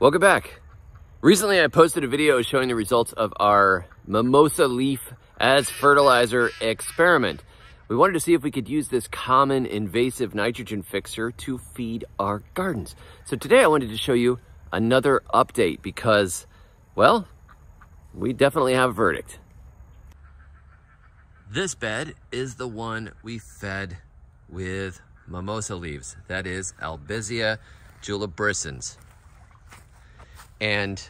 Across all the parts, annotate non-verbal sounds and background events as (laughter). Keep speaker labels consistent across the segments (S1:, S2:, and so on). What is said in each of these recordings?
S1: Welcome back. Recently I posted a video showing the results of our mimosa leaf as fertilizer experiment. We wanted to see if we could use this common invasive nitrogen fixer to feed our gardens. So today I wanted to show you another update because, well, we definitely have a verdict. This bed is the one we fed with mimosa leaves. That is Albizia julibrissin. And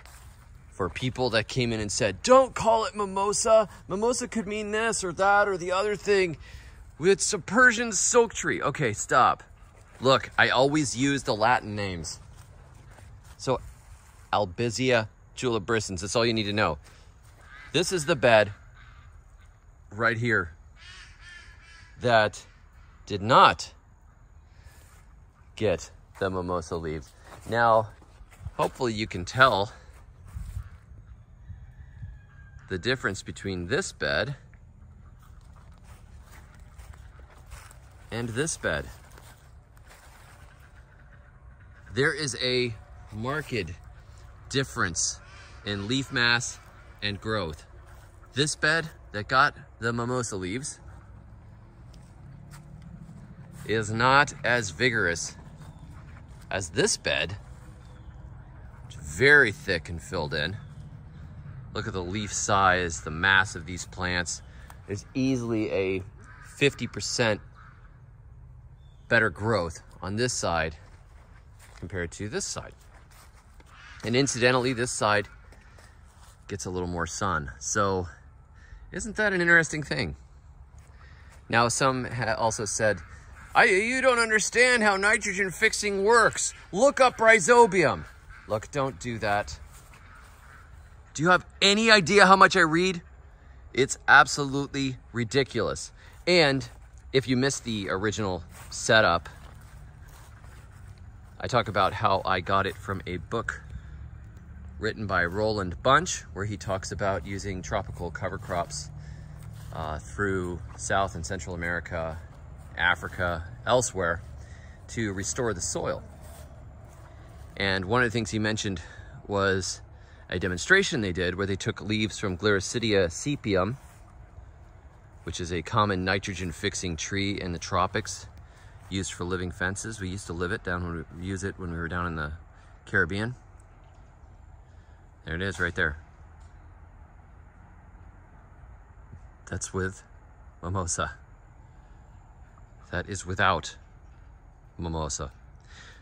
S1: for people that came in and said, don't call it mimosa. Mimosa could mean this or that or the other thing. It's a Persian silk tree. Okay, stop. Look, I always use the Latin names. So Albizia julibrissin, that's all you need to know. This is the bed right here that did not get the mimosa leaves. Now, hopefully you can tell the difference between this bed and this bed. There is a marked difference in leaf mass and growth. This bed that got the mimosa leaves is not as vigorous as this bed very thick and filled in. Look at the leaf size, the mass of these plants. There's easily a 50% better growth on this side compared to this side. And incidentally, this side gets a little more sun. So isn't that an interesting thing? Now, some also said, I, you don't understand how nitrogen fixing works. Look up rhizobium. Look, don't do that. Do you have any idea how much I read? It's absolutely ridiculous. And if you missed the original setup, I talk about how I got it from a book written by Roland Bunch, where he talks about using tropical cover crops uh, through South and Central America, Africa, elsewhere to restore the soil. And one of the things he mentioned was a demonstration they did where they took leaves from Gliricidia sepium, which is a common nitrogen fixing tree in the tropics used for living fences. We used to live it down when we use it when we were down in the Caribbean. There it is right there. That's with mimosa. That is without mimosa.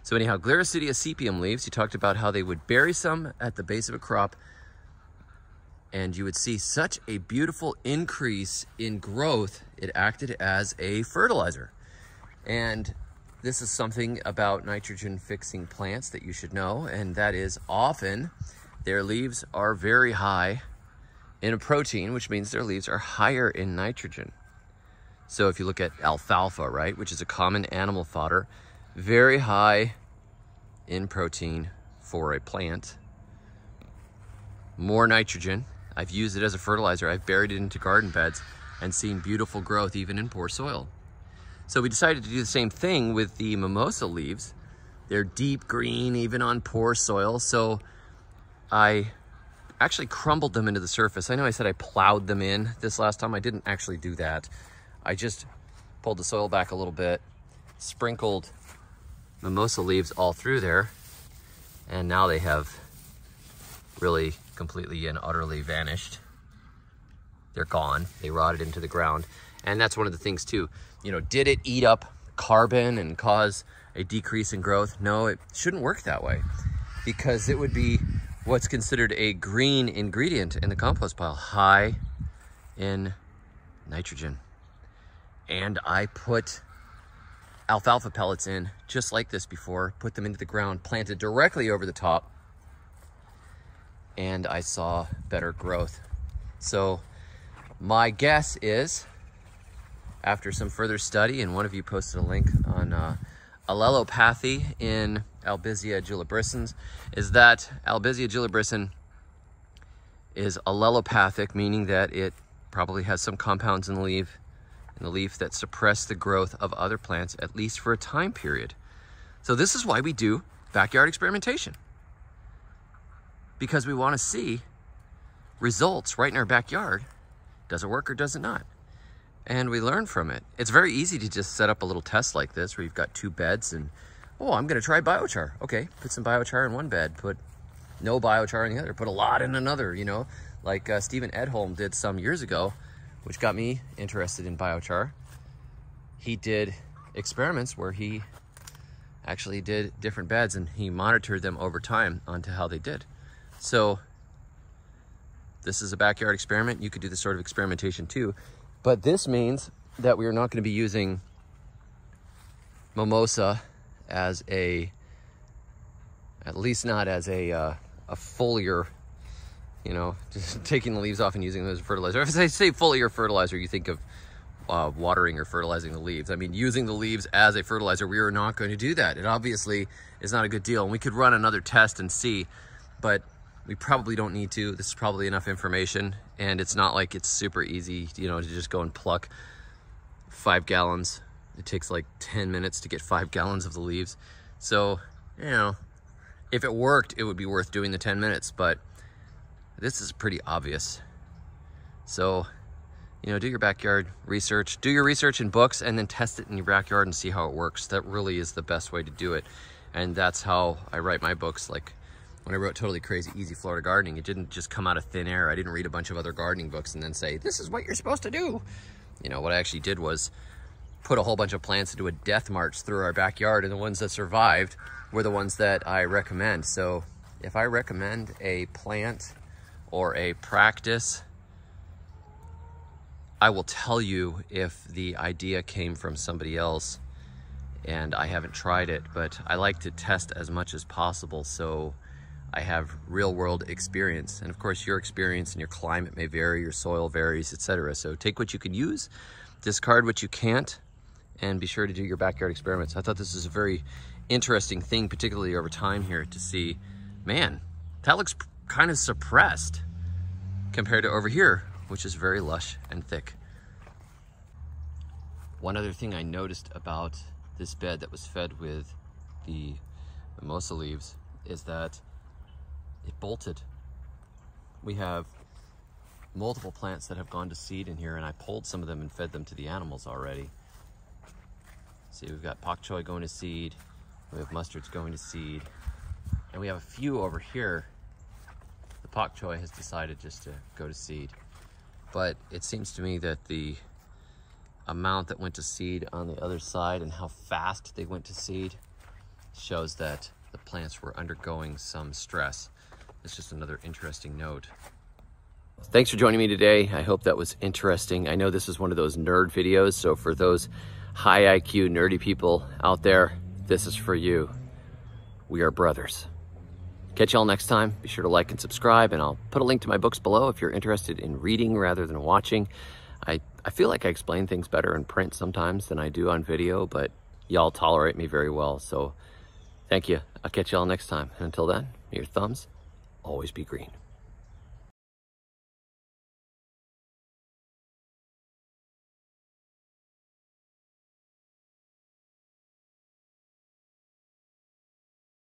S1: So anyhow, Gliricidia sepium leaves, he talked about how they would bury some at the base of a crop and you would see such a beautiful increase in growth. It acted as a fertilizer. And this is something about nitrogen fixing plants that you should know, and that is often their leaves are very high in a protein, which means their leaves are higher in nitrogen. So if you look at alfalfa, right, which is a common animal fodder, very high in protein for a plant. More nitrogen. I've used it as a fertilizer. I've buried it into garden beds and seen beautiful growth even in poor soil. So we decided to do the same thing with the mimosa leaves. They're deep green even on poor soil. So I actually crumbled them into the surface. I know I said I plowed them in this last time. I didn't actually do that. I just pulled the soil back a little bit, sprinkled mimosa leaves all through there. And now they have really completely and utterly vanished. They're gone. They rotted into the ground. And that's one of the things too. You know, did it eat up carbon and cause a decrease in growth? No, it shouldn't work that way because it would be what's considered a green ingredient in the compost pile, high in nitrogen. And I put alfalfa pellets in just like this before, put them into the ground, planted directly over the top, and I saw better growth. So my guess is, after some further study, and one of you posted a link on uh, allelopathy in Albizia julibrissin, is that Albizia julibrissin is allelopathic, meaning that it probably has some compounds in the leaf in the leaf that suppress the growth of other plants, at least for a time period. So this is why we do backyard experimentation. because we want to see results right in our backyard. Does it work or does it not? And we learn from it. It's very easy to just set up a little test like this where you've got two beds and, oh, I'm going to try biochar. Okay, put some biochar in one bed, put no biochar in the other, put a lot in another, you know, like uh, Steven Edholm did some years ago, which got me interested in biochar. He did experiments where he actually did different beds and he monitored them over time onto how they did. So this is a backyard experiment. You could do this sort of experimentation too. But this means that we are not going to be using mimosa as a, at least not as a, uh, a foliar, you know, (laughs) just taking the leaves off and using them as fertilizer. If I say foliar fertilizer, you think of uh, watering or fertilizing the leaves. I mean, using the leaves as a fertilizer, we are not going to do that. It obviously is not a good deal. And we could run another test and see, but we probably don't need to. This is probably enough information. And it's not like it's super easy, you know, to just go and pluck five gallons. It takes like 10 minutes to get five gallons of the leaves. So, you know, if it worked, it would be worth doing the 10 minutes, but this is pretty obvious. So you know, do your backyard research, do your research in books and then test it in your backyard and see how it works. That really is the best way to do it. And that's how I write my books. Like when I wrote Totally Crazy Easy Florida Gardening, it didn't just come out of thin air. I didn't read a bunch of other gardening books and then say, this is what you're supposed to do. You know, what I actually did was put a whole bunch of plants into a death march through our backyard and the ones that survived were the ones that I recommend. So if I recommend a plant or a practice I will tell you if the idea came from somebody else and I haven't tried it, but I like to test as much as possible so I have real world experience. And of course, your experience and your climate may vary, your soil varies, etc. So take what you can use, discard what you can't, and be sure to do your backyard experiments. I thought this was a very interesting thing, particularly over time here, to see, man, that looks kind of suppressed compared to over here, which is very lush and thick. One other thing I noticed about this bed that was fed with the mimosa leaves is that it bolted. We have multiple plants that have gone to seed in here and I pulled some of them and fed them to the animals already. See, we've got pak choi going to seed, we have mustards going to seed, and we have a few over here. The pak choi has decided just to go to seed but it seems to me that the amount that went to seed on the other side and how fast they went to seed shows that the plants were undergoing some stress. It's just another interesting note. Thanks for joining me today. I hope that was interesting. I know this is one of those nerd videos, so for those high IQ nerdy people out there, this is for you. We are brothers. Catch y'all next time. Be sure to like and subscribe, and I'll put a link to my books below if you're interested in reading rather than watching. I, I feel like I explain things better in print sometimes than I do on video, but y'all tolerate me very well. So thank you. I'll catch y'all next time. And until then, your thumbs always be green.